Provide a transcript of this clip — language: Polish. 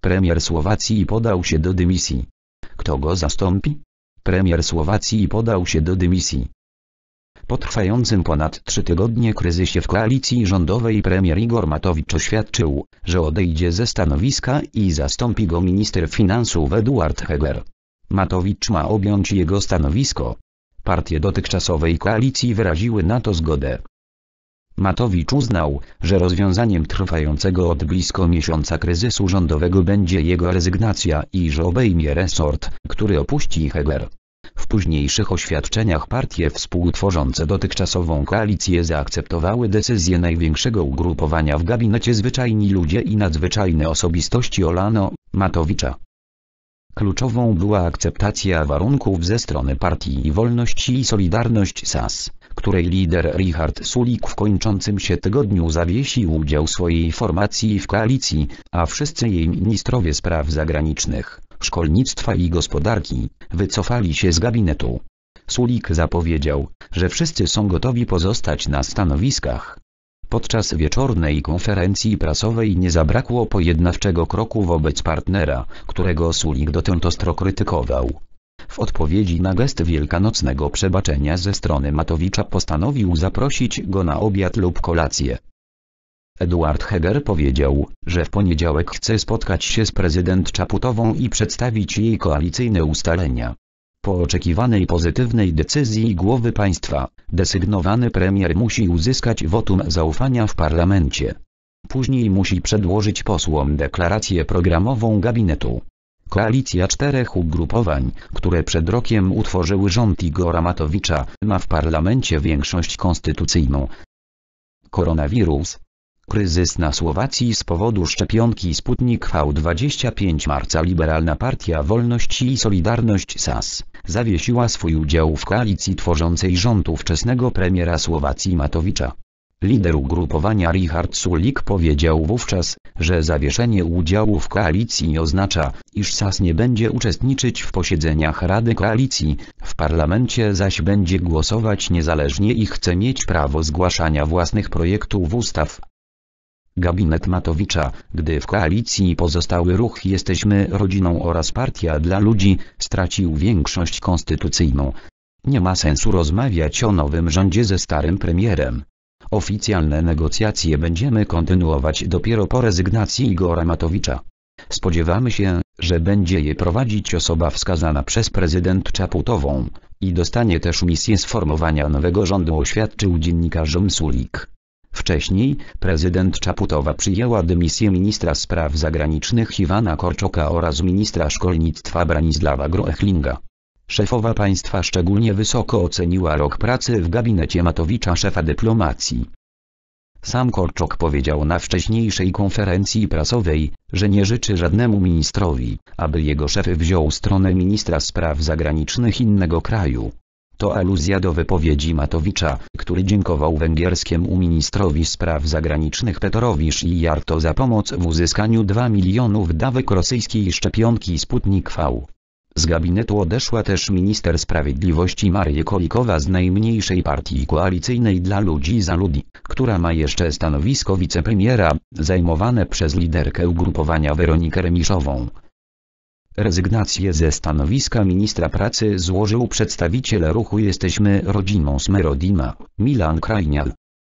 Premier Słowacji podał się do dymisji. Kto go zastąpi? Premier Słowacji podał się do dymisji. Po trwającym ponad trzy tygodnie kryzysie w koalicji rządowej premier Igor Matowicz oświadczył, że odejdzie ze stanowiska i zastąpi go minister finansów Eduard Heger. Matowicz ma objąć jego stanowisko. Partie dotychczasowej koalicji wyraziły na to zgodę. Matowicz uznał, że rozwiązaniem trwającego od blisko miesiąca kryzysu rządowego będzie jego rezygnacja i że obejmie resort, który opuści Heger. W późniejszych oświadczeniach partie współtworzące dotychczasową koalicję zaakceptowały decyzję największego ugrupowania w gabinecie Zwyczajni Ludzie i Nadzwyczajne Osobistości Olano, Matowicza. Kluczową była akceptacja warunków ze strony Partii Wolności i Solidarność SAS, której lider Richard Sulik w kończącym się tygodniu zawiesił udział swojej formacji w koalicji, a wszyscy jej ministrowie spraw zagranicznych, szkolnictwa i gospodarki, wycofali się z gabinetu. Sulik zapowiedział, że wszyscy są gotowi pozostać na stanowiskach. Podczas wieczornej konferencji prasowej nie zabrakło pojednawczego kroku wobec partnera, którego Sulik dotąd ostro krytykował. W odpowiedzi na gest wielkanocnego przebaczenia ze strony Matowicza postanowił zaprosić go na obiad lub kolację. Eduard Heger powiedział, że w poniedziałek chce spotkać się z prezydent Czaputową i przedstawić jej koalicyjne ustalenia. Po oczekiwanej pozytywnej decyzji głowy państwa, desygnowany premier musi uzyskać wotum zaufania w parlamencie. Później musi przedłożyć posłom deklarację programową gabinetu. Koalicja czterech ugrupowań, które przed rokiem utworzyły rząd Igora Matowicza, ma w parlamencie większość konstytucyjną. Koronawirus. Kryzys na Słowacji z powodu szczepionki Sputnik V25 marca Liberalna Partia Wolności i Solidarność SAS zawiesiła swój udział w koalicji tworzącej rząd ówczesnego premiera Słowacji Matowicza. Lider ugrupowania Richard Sulik powiedział wówczas, że zawieszenie udziału w koalicji oznacza, iż SAS nie będzie uczestniczyć w posiedzeniach Rady Koalicji, w parlamencie zaś będzie głosować niezależnie i chce mieć prawo zgłaszania własnych projektów ustaw. Gabinet Matowicza, gdy w koalicji pozostały ruch Jesteśmy Rodziną oraz Partia dla Ludzi, stracił większość konstytucyjną. Nie ma sensu rozmawiać o nowym rządzie ze starym premierem. Oficjalne negocjacje będziemy kontynuować dopiero po rezygnacji Igora Matowicza. Spodziewamy się, że będzie je prowadzić osoba wskazana przez prezydent Czaputową i dostanie też misję sformowania nowego rządu oświadczył dziennikarzom Sulik. Wcześniej, prezydent Czaputowa przyjęła dymisję ministra spraw zagranicznych Iwana Korczoka oraz ministra szkolnictwa Branisława Groechlinga. Szefowa państwa szczególnie wysoko oceniła rok pracy w gabinecie Matowicza szefa dyplomacji. Sam Korczok powiedział na wcześniejszej konferencji prasowej, że nie życzy żadnemu ministrowi, aby jego szef wziął stronę ministra spraw zagranicznych innego kraju. To aluzja do wypowiedzi Matowicza, który dziękował węgierskiemu ministrowi spraw zagranicznych Petorowi Jarto za pomoc w uzyskaniu 2 milionów dawek rosyjskiej szczepionki Sputnik V. Z gabinetu odeszła też minister sprawiedliwości Maria Kolikowa z najmniejszej partii koalicyjnej dla ludzi za ludzi, która ma jeszcze stanowisko wicepremiera, zajmowane przez liderkę ugrupowania Weronikę Remiszową. Rezygnację ze stanowiska ministra pracy złożył przedstawiciel ruchu Jesteśmy Rodziną Smerodima, Milan Krajnial.